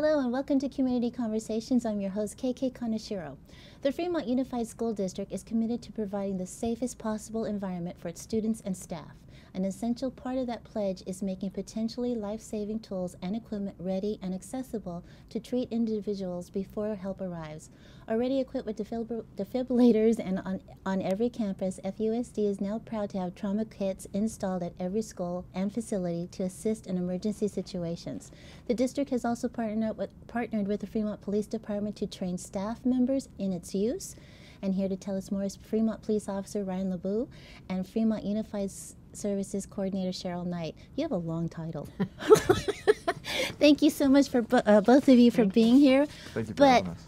Hello and welcome to Community Conversations. I'm your host, KK Kaneshiro. The Fremont Unified School District is committed to providing the safest possible environment for its students and staff. An essential part of that pledge is making potentially life saving tools and equipment ready and accessible to treat individuals before help arrives. Already equipped with defib- defibrillators and on, on every campus, FUSD is now proud to have trauma kits installed at every school and facility to assist in emergency situations. The district has also partnered with, partnered with the Fremont Police Department to train staff members in its use. And here to tell us more is Fremont Police Officer Ryan LeBeau and Fremont Unified Services Coordinator Cheryl Knight. You have a long title. Thank you so much for bo- uh, both of you for being here. Thank you for But having us.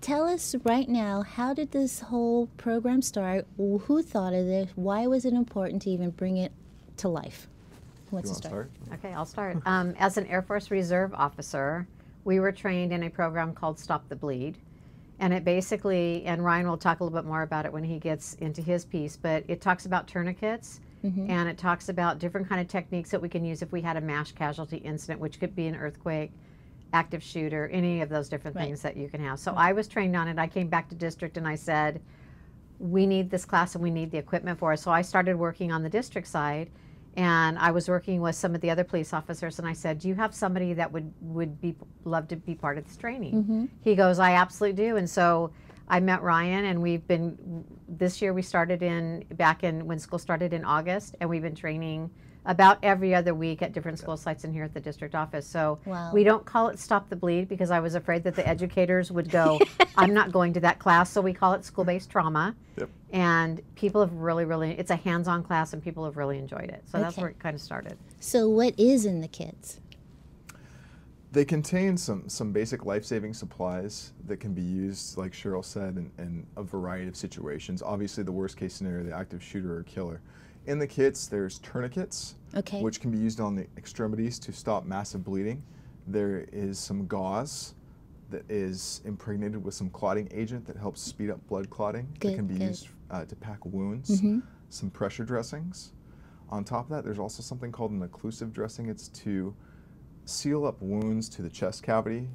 tell us right now, how did this whole program start? Who thought of this? Why was it important to even bring it to life? Who You wants to to start? start? Okay, I'll start. Um, as an Air Force Reserve officer, we were trained in a program called Stop the Bleed. And it basically, and Ryan will talk a little bit more about it when he gets into his piece, but it talks about tourniquets Mm-hmm. and it talks about different kind of techniques that we can use if we had a mass casualty incident, which could be an earthquake, active shooter, any of those different Right. things that you can have. So I was trained on it. I came back to district and I said, we need this class and we need the equipment for it. So I started working on the district side and I was working with some of the other police officers and I said, "Do you have somebody that would would be love to be part of this training?" Mm-hmm. He goes, "I absolutely do." And so I met Ryan and we've been this year we started in back in when school started in August and we've been training about every other week at different school sites and here at the district office. So Wow. we don't call it stop the bleed because I was afraid that the educators would go, I'm not going to that class. So we call it school based trauma. Yep. And people have really, really, it's a hands on class and people have really enjoyed it. So that's where it kind of started. So, what is in the kits? They contain some, some basic life-saving supplies that can be used, like Cheryl said, in, in a variety of situations. Obviously, the worst-case scenario, the active shooter or killer. In the kits, there's tourniquets, Okay. which can be used on the extremities to stop massive bleeding. There is some gauze that is impregnated with some clotting agent that helps speed up blood clotting Good, that can be good. used uh, to pack wounds. Mhm. Some pressure dressings. On top of that, there's also something called an occlusive dressing. It's to seal up wounds to the chest cavity,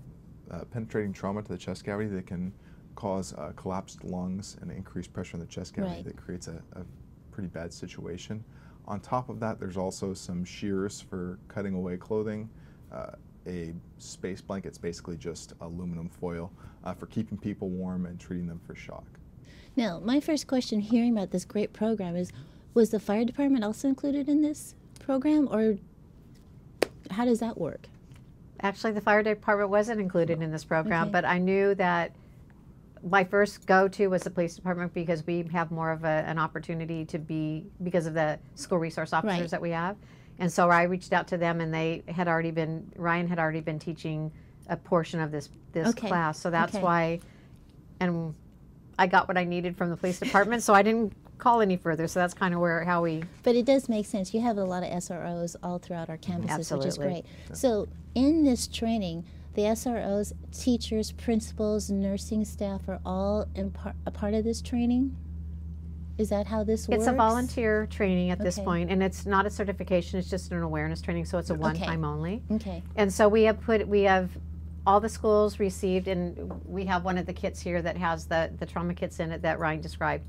uh, penetrating trauma to the chest cavity that can cause uh, collapsed lungs and increased pressure in the chest cavity Right. that creates a, a pretty bad situation. On top of that, there's also some shears for cutting away clothing. Uh, a space blanket blanket's basically just aluminum foil uh, for keeping people warm and treating them for shock. Now, my first question hearing about this great program is was the fire department also included in this program or how does that work? Actually, the fire department wasn't included in this program, Okay. but I knew that my first go to was the police department because we have more of a, an opportunity to be, because of the school resource officers Right. that we have. And so I reached out to them and they had already been, Ryan had already been teaching a portion of this, this Okay. class. So that's Okay. why, and I got what I needed from the police department, so I didn't call any further. So that's kind of where, how we, But it does make sense. You have a lot of SROs all throughout our campuses, which is Absolutely. great. So, in this training, the SROs, teachers, principals, nursing staff are all in par- a part of this training? Is that how this works? It's a volunteer training at this point, and it's not a certification. It's just an awareness training, so it's a one time only. Okay. And so we have put we have all the schools received, and we have one of the kits here that has the the trauma kits in it that Ryan described.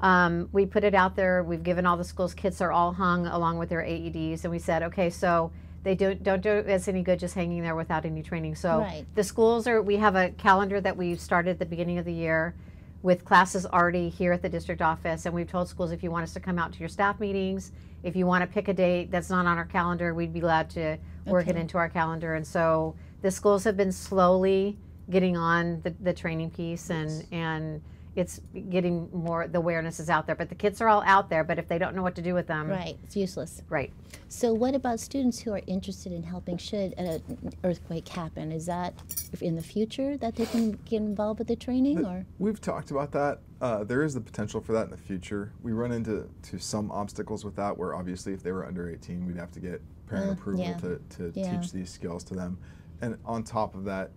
Um, we put it out there. We've given all the schools kits are all hung along with their AEDs, and we said, okay, so they don't don't do us any good just hanging there without any training. So Right. the schools are. We have a calendar that we started at the beginning of the year with classes already here at the district office and we've told schools if you want us to come out to your staff meetings if you want to pick a date that's not on our calendar we'd be glad to work it into our calendar and so the schools have been slowly getting on the, the training piece and and it's getting more the awareness is out there but the kits are all out there but if they don't know what to do with them Right. It's useless. right So, what about students who are interested in helping should an earthquake happen? Is that in the future that they can get involved with the training or? We've talked about that. Uh, there is the potential for that in the future. We run into to some obstacles with that, where obviously if they were under 18, we'd have to get parent Uh, approval yeah. to, to Yeah. teach these skills to them. And on top of that,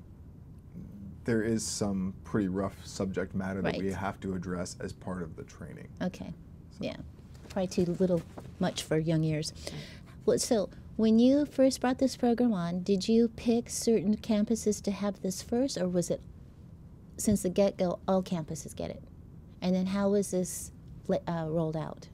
there is some pretty rough subject matter that we have to address as part of the training. Okay. Yeah. Probably too little much for young ears. Well, so When you first brought this program on, did you pick certain campuses to have this first, or was it since the get go, all campuses get it? And then how was this uh, rolled out?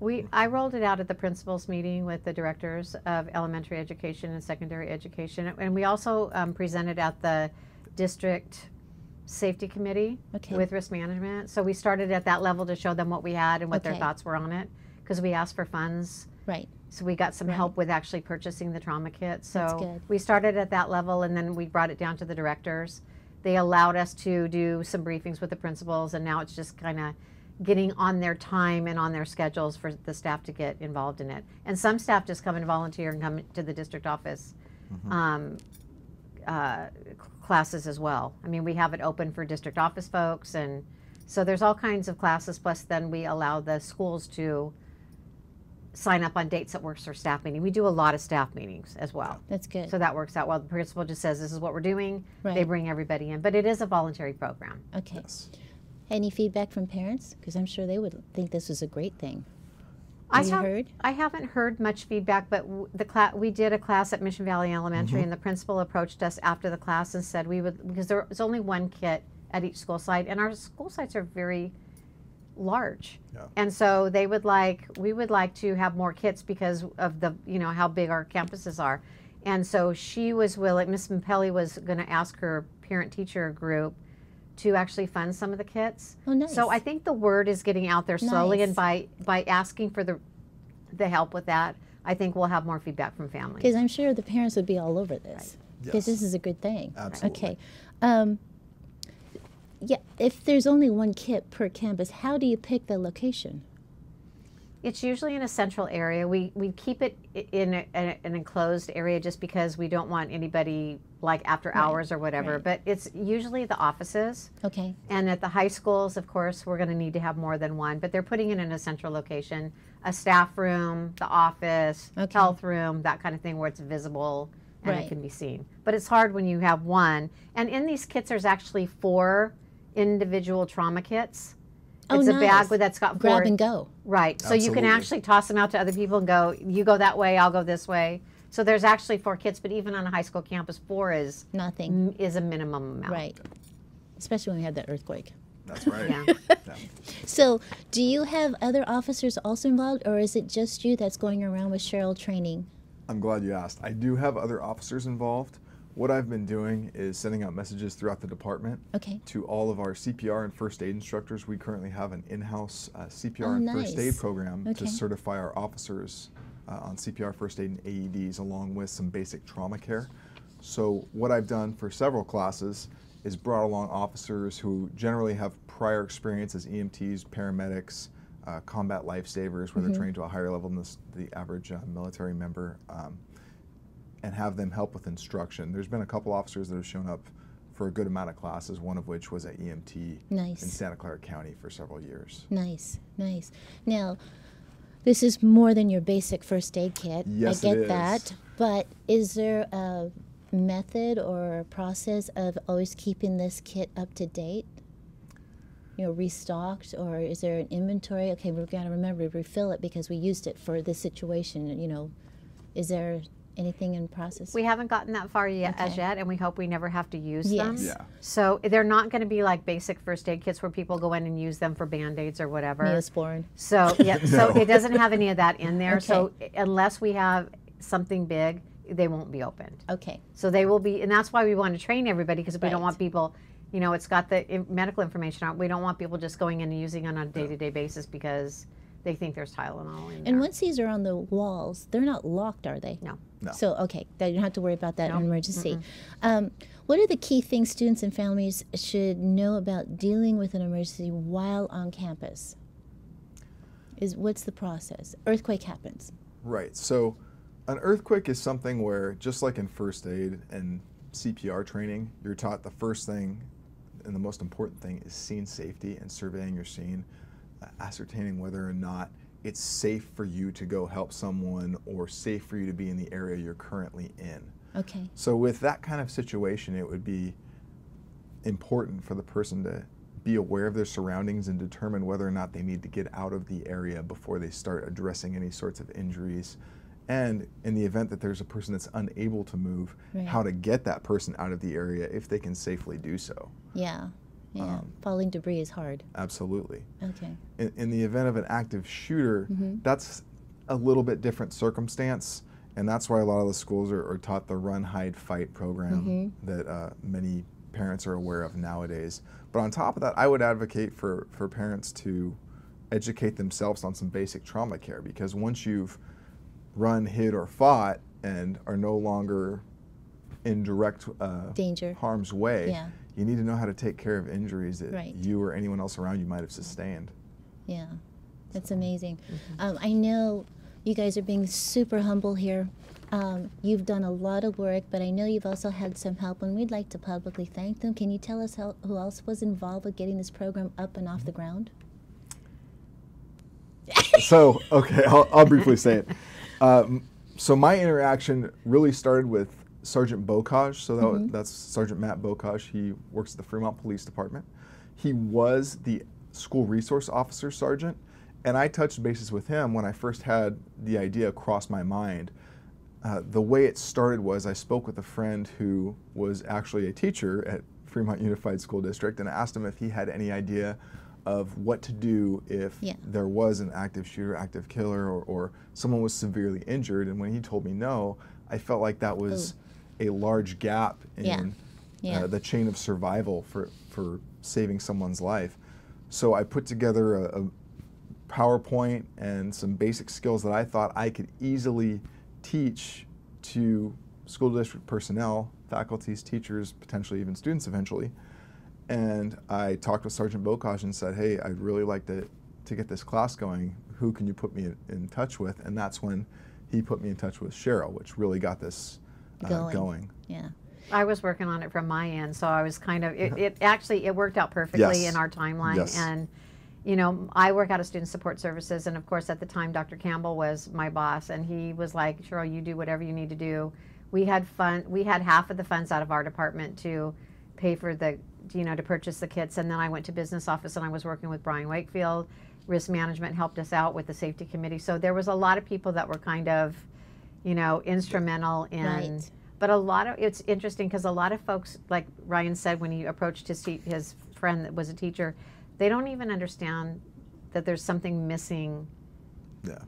We, I rolled it out at the principals meeting with the directors of elementary education and secondary education, and we also um, presented at the district safety committee Okay. with risk management. So we started at that level to show them what we had and what their thoughts were on it, because we asked for funds. Right. So we got some Right. help with actually purchasing the trauma kit. So That's good. we started at that level, and then we brought it down to the directors. They allowed us to do some briefings with the principals, and now it's just kind of getting on their time and on their schedules for the staff to get involved in it. And some staff just come and volunteer and come to the district office um, uh, classes as well. I mean, we have it open for district office folks, and so there's all kinds of classes. Plus, then we allow the schools to sign up on dates that works for staff meeting. We do a lot of staff meetings as well. That's good. So that works out well. The principal just says, this is what we're doing. They bring everybody in. But it is a voluntary program. okay. Yes. Any feedback from parents? Because I'm sure they would think this was a great thing. I Have you have, heard? I haven't heard much feedback, but w- the class we did a class at Mission Valley Elementary, mm-hmm. and the principal approached us after the class and said we would because there was only one kit at each school site, and our school sites are very large, Yeah. and so they would like we would like to have more kits because of the you know how big our campuses are, and so she was willing. Miss Impelli was going to ask her parent teacher group to actually fund some of the kits. Oh, nice. So I think the word is getting out there slowly, Nice. and by by asking for the the help with that, I think we'll have more feedback from families. Because I'm sure the parents would be all over this. Because Yes. this is a good thing. Absolutely. Okay. Um, yeah, if there's only one kit per campus, how do you pick the location? It's usually in a central area. We we keep it in a, a- an enclosed area just because we don't want anybody like after hours or whatever. right. But it's usually the offices. Okay. And at the high schools, of course, we're going to need to have more than one, but they're putting it in a central location, a staff room, the office, Okay. health room, that kind of thing where it's visible and Right. it can be seen. But it's hard when you have one. And in these kits, there's actually four individual trauma kits. Oh, it's a bag with that's got Grab and go. Right. So you can actually toss them out to other people and go, you go that way, I'll go this way. So there's actually four kits, but even on a high school campus, four is Nothing. is a minimum amount. Right. Especially when we had that earthquake. That's right. Yeah. Yeah. So, do you have other officers also involved, or is it just you that's going around with Cheryl training? I'm glad you asked. I do have other officers involved. What I've been doing is sending out messages throughout the department Okay. to all of our CPR and first aid instructors. We currently have an in-house uh, CPR Oh, and first aid program Okay. to certify our officers uh, on CPR, first aid, and AEDs, along with some basic trauma care. So what I've done for several classes is brought along officers who generally have prior experience as EMTs, paramedics, uh, combat lifesavers, where they're trained to a higher level than this, the average uh, military member. Um, and have them help with instruction. There's been a couple officers that have shown up for a good amount of classes, one of which was at EMT Nice. in Santa Clara County for several years. Nice, nice. Now, this is more than your basic first aid kit. Yes, I get that. But is there a method or a process of always keeping this kit up to date? You know, restocked, or is there an inventory? Okay, we've got to remember to refill it because we used it for this situation. You know, is there anything in process? We haven't gotten that far yet as yet, and we hope we never have to use them. Yes. Yeah. So they're not going to be like basic first aid kits where people go in and use them for band aids or whatever. Neosporin. So yeah, so it doesn't have any of that in there. So unless we have something big, they won't be opened. Okay. So they will be, and that's why we want to train everybody because we don't want people, you know, it's got the medical information on. it. We don't want people just going in and using it on a day-to-day basis because they think there's Tylenol in there. And once these are on the walls, they're not locked, are they? No. No. So, okay, that you don't have to worry about that in an emergency. Um, what are the key things students and families should know about dealing with an emergency while on campus? Is what's the process? Earthquake happens. Right. So, an earthquake is something where, just like in first aid and CPR training, you're taught the first thing and the most important thing is scene safety and surveying your scene, uh, ascertaining whether or not it's safe for you to go help someone or safe for you to be in the area you're currently in. Okay. So with that kind of situation, it would be important for the person to be aware of their surroundings and determine whether or not they need to get out of the area before they start addressing any sorts of injuries. And in the event that there's a person that's unable to move, Right. how to get that person out of the area if they can safely do so. Yeah. Yeah. Um, Falling debris is hard. Absolutely. Okay. in, in the event of an active shooter, Mhm. that's a little bit different circumstance, and that's why a lot of the schools are, are taught the run, hide, fight program Mhm. that uh, many parents are aware of nowadays. But on top of that, I would advocate for, for parents to educate themselves on some basic trauma care because once you've run, hid, or fought and are no longer in direct uh, Danger. harm's way, Yeah. You need to know how to take care of injuries that Right. you or anyone else around you might have sustained. Yeah, that's amazing. Um, I know you guys are being super humble here. Um, you've done a lot of work, but I know you've also had some help, and we'd like to publicly thank them. Can you tell us how, who else was involved with getting this program up and off the ground? so okay, I'll, I'll briefly say it. Um, so my interaction really started with Sergeant Bocage. So that, wa- Mhm. that's Sergeant Matt Bocage. He works at the Fremont Police Department. He was the school resource officer sergeant, and I touched bases with him when I first had the idea cross my mind. Uh, the way it started was I spoke with a friend who was actually a teacher at Fremont Unified School District and I asked him if he had any idea of what to do if Yeah. there was an active shooter, active killer, or, or someone was severely injured. And when he told me no, I felt like that was a large gap in Yeah. Yeah. Uh, the chain of survival for, for saving someone's life. So I put together a, a PowerPoint and some basic skills that I thought I could easily teach to school district personnel, faculties, teachers, potentially even students eventually. And I talked with Sergeant Bocage and said, hey, I'd really like to, to get this class going. Who can you put me in, in touch with? And that's when he put me in touch with Cheryl, which really got this uh, Uh, going. going. Yeah. I was working on it from my end, so I was kind of it, uh-huh. it actually it worked out perfectly Yes. in our timeline Yes. and you know, I work out of student support services and of course at the time Dr. Campbell was my boss and he was like, "Cheryl, you do whatever you need to do." We had fun we had half of the funds out of our department to pay for the you know, to purchase the kits and then I went to business office and I was working with Brian Wakefield. Risk management helped us out with the safety committee. So there was a lot of people that were kind of you know, instrumental in Right. but a lot of it's interesting because a lot of folks, like Ryan said when he approached his his friend that was a teacher, they don't even understand that there's something missing Yeah.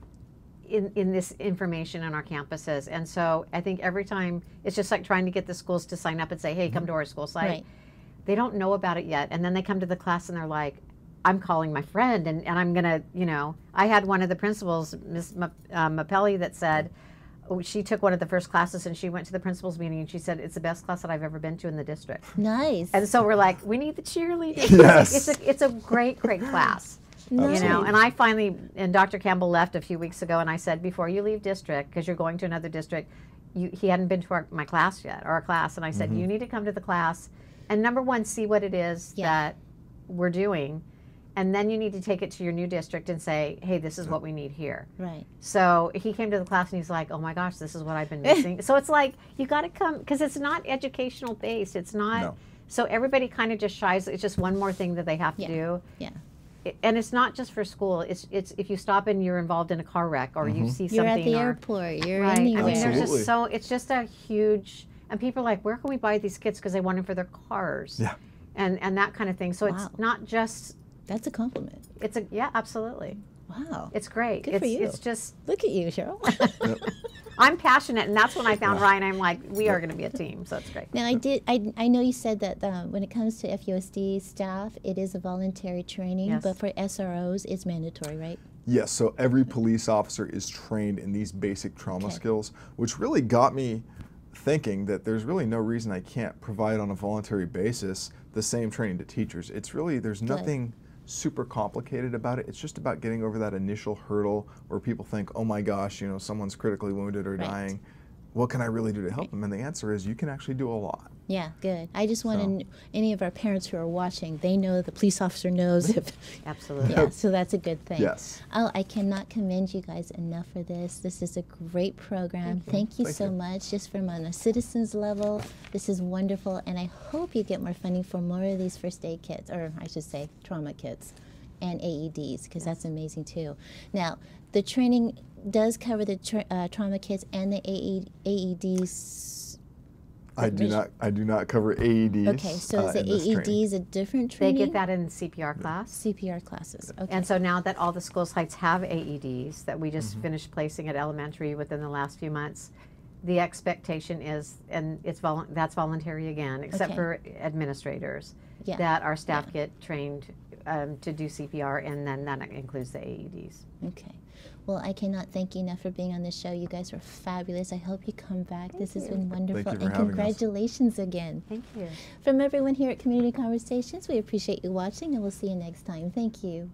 in, in this information on our campuses. And so I think every time it's just like trying to get the schools to sign up and say, "Hey, come to our school site." Right. They don't know about it yet, and then they come to the class and they're like. I'm calling my friend, and, and I'm gonna, you know, I had one of the principals, Miss Ma- uh, Mapelli, that said, she took one of the first classes and she went to the principal's meeting and she said it's the best class that I've ever been to in the district. Nice. And so we're like, we need the cheerleaders. Yes. It's a it's a great great class. nice. You know, and I finally and Dr. Campbell left a few weeks ago, and I said before you leave district because you're going to another district, you, he hadn't been to our, my class yet or our class, and I said mm-hmm. you need to come to the class, and number one, see what it is Yeah. that we're doing, and then you need to take it to your new district and say, hey, this is what we need here. right. So he came to the class and he's like, "Oh my gosh, this is what I've been missing." so it's like you got to come because it's not educational based. It's not. No. So everybody kind of just shies. It's just one more thing that they have to Yeah. do. Yeah. And it's not just for school. It's it's if you stop and you're involved in a car wreck or you mm-hmm. see something. You're at the or, airport. You're right. anywhere. I mean, there's Absolutely. just so it's just a huge. And people are like, where can we buy these kits because they want them for their cars. Yeah. And and that kind of thing. So Wow. it's not just. That's a compliment. It's a yeah, absolutely. Wow. It's great. Good it's for you. it's just Look at you, Cheryl. I'm passionate, and that's when I found Ryan. I'm like, we are going to be a team, so it's great. Now, I did. I, I know you said that uh, when it comes to FUSD staff, it is a voluntary training, Yes. but for SROs, it's mandatory, right? Yes, so every police officer is trained in these basic trauma Okay. skills, which really got me thinking that there's really no reason I can't provide on a voluntary basis the same training to teachers. It's really, there's nothing super complicated about it. It's just about getting over that initial hurdle where people think, oh my gosh, you know, someone's critically wounded or Right. dying. what can I really do to help them? And the answer is you can actually do a lot. Yeah, good. I just want So- to, any of our parents who are watching, they know the police officer knows if, Absolutely. yeah, so that's a good thing. Yes. Oh, I cannot commend you guys enough for this. This is a great program. Thank you, Thank so you. much. Just from on a citizens level, this is wonderful, and I hope you get more funding for more of these first aid kits, or I should say, trauma kits, and AEDs, because that's amazing too. Now, the training does cover the tra- uh, trauma kits and the AE- AEDs. I do not. I do not cover AEDs. Okay, so uh, is the in this training. AEDs a different training. They get that in CPR class. CPR classes. Okay. And so now that all the school sites have AEDs that we just Mm-hmm. finished placing at elementary within the last few months, the expectation is, and it's vol- that's voluntary again, except Okay. for administrators, Yeah. that our staff get trained um, to do CPR, and then that includes the AEDs. Okay. Well, I cannot thank you enough for being on the show. You guys were fabulous. I hope you come back. this has been wonderful. you for and having us. congratulations again. Thank you. From everyone here at Community Conversations, we appreciate you watching and we'll see you next time. Thank you.